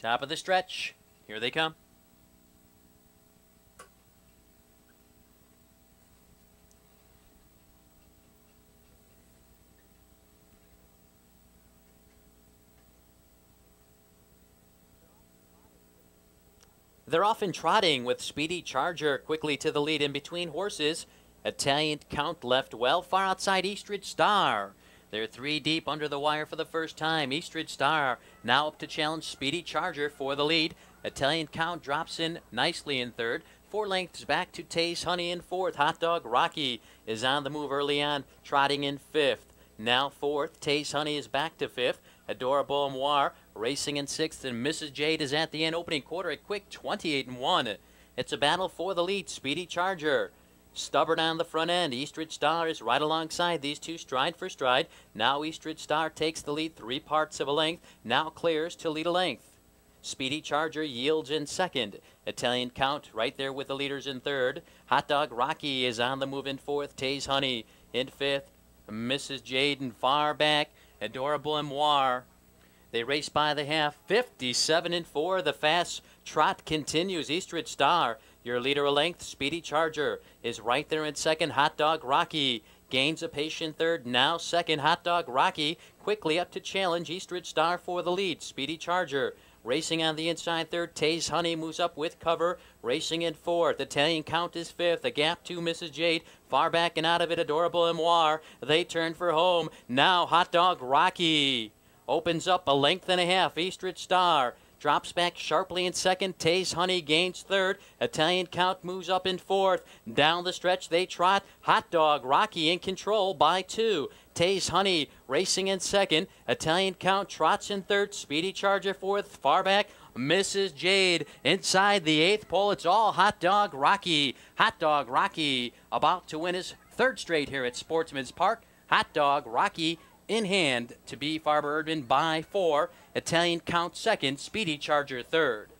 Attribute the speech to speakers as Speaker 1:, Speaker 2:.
Speaker 1: Top of the stretch. Here they come. They're often trotting with Speedy Charger quickly to the lead in between horses. Italian Count left well far outside Eastridge Star. They're three deep under the wire for the first time. Eastridge Star now up to challenge Speedy Charger for the lead. Italian Count drops in nicely in third. Four lengths back to Taste Honey in fourth. Hot Dog Rocky is on the move early on, trotting in fifth. Now fourth. Taste Honey is back to fifth. Adorable Amoir racing in sixth, and Mrs. Jade is at the end, opening quarter a quick 28 and 1. It's a battle for the lead. Speedy Charger. Stubborn on the front end. Eastridge Star is right alongside these two, stride for stride. Now Eastridge Star takes the lead three parts of a length. Now clears to lead a length. Speedy Charger yields in second. Italian Count right there with the leaders in third. Hot Dog Rocky is on the move in fourth. Taze Honey in fifth. Mrs. Jaden far back. Adorable Amoir. They race by the half, 57 and 4. The fast trot continues. Eastridge Star, your leader a length. Speedy Charger is right there in second. Hot Dog Rocky gains a patient third. Now second. Hot Dog Rocky quickly up to challenge Eastridge Star for the lead. Speedy Charger Racing on the inside third, Taze Honey moves up with cover. Racing in fourth, Italian Count is fifth. A gap to Mrs. Jade. Far back and out of it, Adorable Amoir. They turn for home. Now Hot Dog Rocky opens up a length and a half. Eastridge Star drops back sharply in second. Taze Honey gains third. Italian Count moves up in fourth. Down the stretch they trot. Hot Dog Rocky in control by two. Taze Honey racing in second. Italian Count trots in third. Speedy Charger fourth. Far back. Mrs. Jade inside the eighth pole. It's all Hot Dog Rocky. Hot Dog Rocky about to win his third straight here at Sportsman's Park. Hot Dog Rocky in hand to Bea Farber-Erdman by four. Italian Count second. Speedy Charger third.